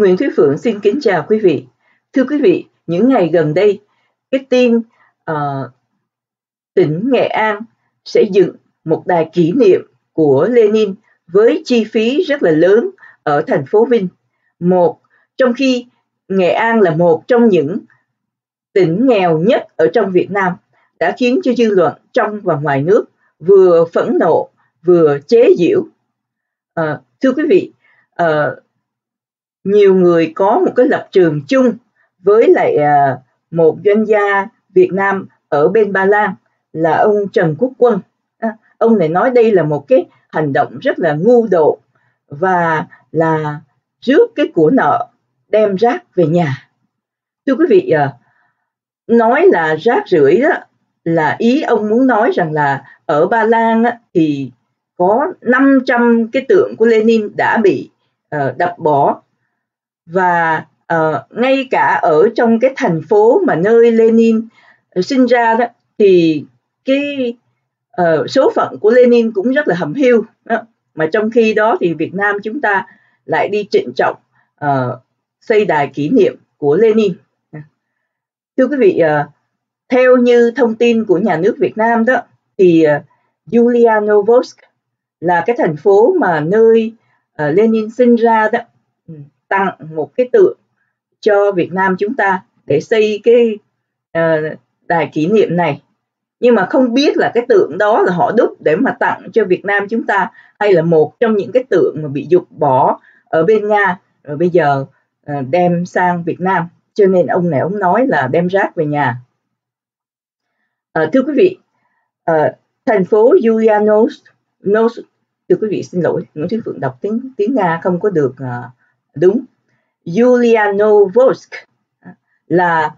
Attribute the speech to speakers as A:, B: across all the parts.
A: Nguyễn Thúy Phượng xin kính chào quý vị. Thưa quý vị, những ngày gần đây, cái tin uh, ờ, tỉnh Nghệ An sẽ dựng một đài kỷ niệm của Lenin với chi phí rất là lớn ở thành phố Vinh. Một trong khi Nghệ An là một trong những tỉnh nghèo nhất ở trong Việt Nam đã khiến cho dư luận trong và ngoài nước vừa phẫn nộ vừa chế giễu. À, thưa quý vị, à, nhiều người có một cái lập trường chung với lại à, một doanh gia Việt Nam ở bên Ba Lan là ông Trần Quốc Quân. À, ông này nói đây là một cái hành động rất là ngu độ và là rước cái của nợ đem rác về nhà. Thưa quý vị, à, nói là rác rưởi đó là ý ông muốn nói rằng là ở Ba Lan thì có 500 cái tượng của Lenin đã bị ờ, đập bỏ và uh, ngay cả ở trong cái thành phố mà nơi Lenin ờ, sinh ra đó thì cái uh, số phận của Lenin cũng rất là hầm hiu đó. mà trong khi đó thì Việt Nam chúng ta lại đi trịnh trọng uh, xây đài kỷ niệm của Lenin thưa quý vị uh, theo như thông tin của nhà nước Việt Nam đó thì uh, Ulyanovsk là cái thành phố mà nơi uh, Lenin sinh ra đó tặng một cái tượng cho Việt Nam chúng ta để xây cái uh, đài kỷ niệm này. Nhưng mà không biết là cái tượng đó là họ đúc để mà tặng cho Việt Nam chúng ta hay là một trong những cái tượng mà bị dục bỏ ở bên Nga. Rồi bây giờ uh, đem sang Việt Nam. Cho nên ông này ông nói là đem rác về nhà. À, thưa quý vị, à, thành phố Ulyanovsk, thưa quý vị xin lỗi, Nguyễn Thúy Phượng đọc tiếng tiếng Nga không có được uh, đúng. Ulyanovsk là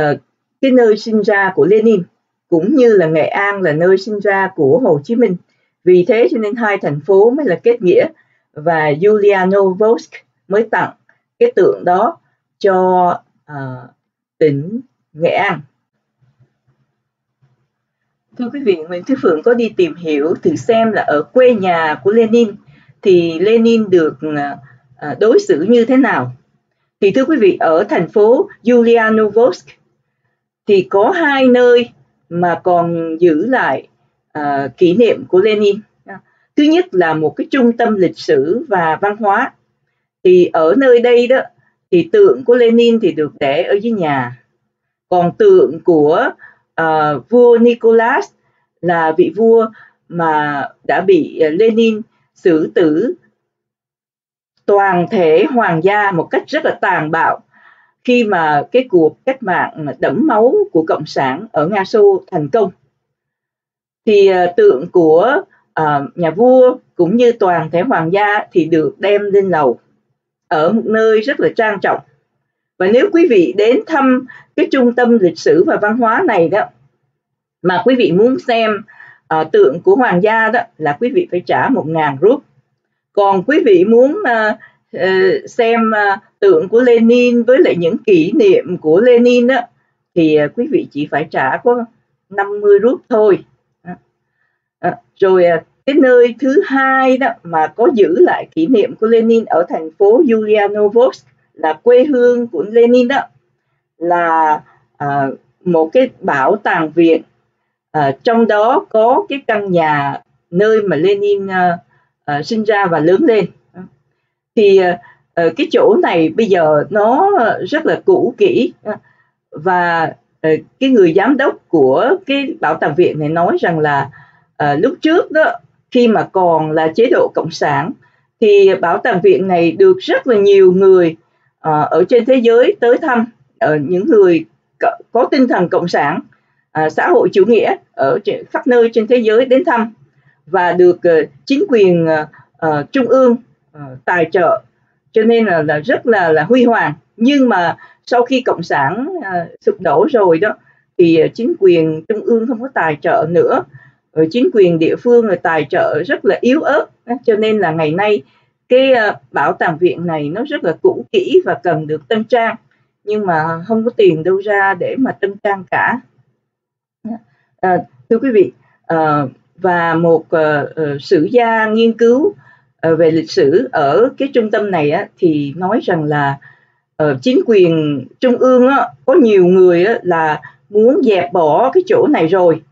A: uh, cái nơi sinh ra của Lenin cũng như là Nghệ An là nơi sinh ra của Hồ Chí Minh. Vì thế cho nên hai thành phố mới là kết nghĩa và Ulyanovsk mới tặng cái tượng đó cho uh, tỉnh Nghệ An. Thưa quý vị, Nguyễn Thúy Phượng có đi tìm hiểu thử xem là ở quê nhà của Lenin thì Lenin được ờ, À, đối xử như thế nào. Thì thưa quý vị, ở thành phố Yulianovsk thì có hai nơi mà còn giữ lại uh, kỷ niệm của Lenin. Thứ nhất là một cái trung tâm lịch sử và văn hóa. Thì ở nơi đây đó thì tượng của Lenin thì được để ở dưới nhà. Còn tượng của uh, vua Nicholas là vị vua mà đã bị Lenin xử tử toàn thể hoàng gia một cách rất là tàn bạo. Khi mà cái cuộc cách mạng đẫm máu của cộng sản ở Nga Xô thành công thì ờ, tượng của ờ, nhà vua cũng như toàn thể hoàng gia thì được đem lên lầu ở một nơi rất là trang trọng. Và nếu quý vị đến thăm cái trung tâm lịch sử và văn hóa này đó mà quý vị muốn xem uh, tượng của hoàng gia đó là quý vị phải trả một ngàn rúp còn quý vị muốn uh, xem uh, tượng của Lenin với lại những kỷ niệm của Lenin đó thì uh, quý vị chỉ phải trả có 50 rúp thôi. Ờ, à, rồi uh, cái nơi thứ hai đó mà có giữ lại kỷ niệm của Lenin ở thành phố Ulyanovsk là quê hương của Lenin đó là uh, một cái bảo tàng viện à, ờ, trong đó có cái căn nhà nơi mà Lenin à, Ờ, sinh ra và lớn lên. Thì ờ, ờ, cái chỗ này bây giờ nó rất là cũ kỹ và cái người giám đốc của cái bảo tàng viện này nói rằng là lúc trước đó, khi mà còn là chế độ cộng sản, thì bảo tàng viện này được rất là nhiều người ở trên thế giới tới thăm ở những người có tinh thần cộng sản xã hội chủ nghĩa ở khắp nơi trên thế giới đến thăm và được ờ, chính quyền uh, trung ương uh, tài trợ. Cho nên là, là rất là là huy hoàng. Nhưng mà sau khi cộng sản uh, sụp đổ rồi đó thì chính quyền trung ương không có tài trợ nữa. Rồi chính quyền địa phương tài trợ rất là yếu ớt. Cho nên là ngày nay cái bảo tàng viện này nó rất là cũ kỹ và cần được tân trang. Nhưng mà không có tiền đâu ra để mà tân trang cả. À, thưa quý vị, à, và một uh, sử gia nghiên cứu uh, về lịch sử ở cái trung tâm này á, thì nói rằng là uh, chính quyền trung ương á, có nhiều người á, là muốn dẹp bỏ cái chỗ này rồi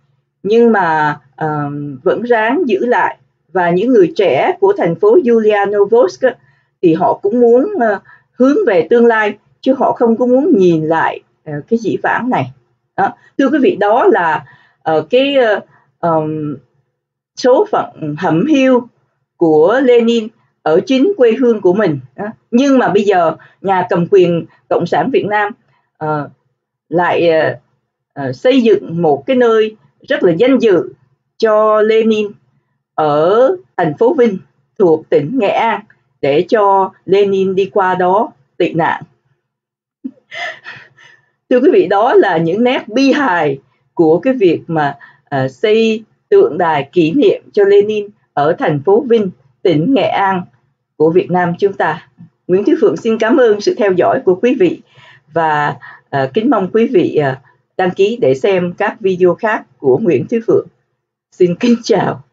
A: nhưng mà uh, vẫn ráng giữ lại và những người trẻ của thành phố Julianovsk á, thì họ cũng muốn uh, hướng về tương lai chứ họ không có muốn nhìn lại uh, cái dĩ vãng này đó. thưa quý vị đó là uh, cái uh, um, số phận hẩm hiu của Lenin ở chính quê hương của mình nhưng mà bây giờ nhà cầm quyền cộng sản Việt Nam uh, lại uh, xây dựng một cái nơi rất là danh dự cho Lenin ở thành phố Vinh thuộc tỉnh Nghệ An để cho Lenin đi qua đó tị nạn. Thưa quý vị, đó là những nét bi hài của cái việc mà uh, xây tượng đài kỷ niệm cho Lenin ở thành phố Vinh, tỉnh Nghệ An của Việt Nam chúng ta. Nguyễn Thúy Phượng xin cảm ơn sự theo dõi của quý vị và uh, kính mong quý vị uh, đăng ký để xem các video khác của Nguyễn Thúy Phượng. Xin kính chào.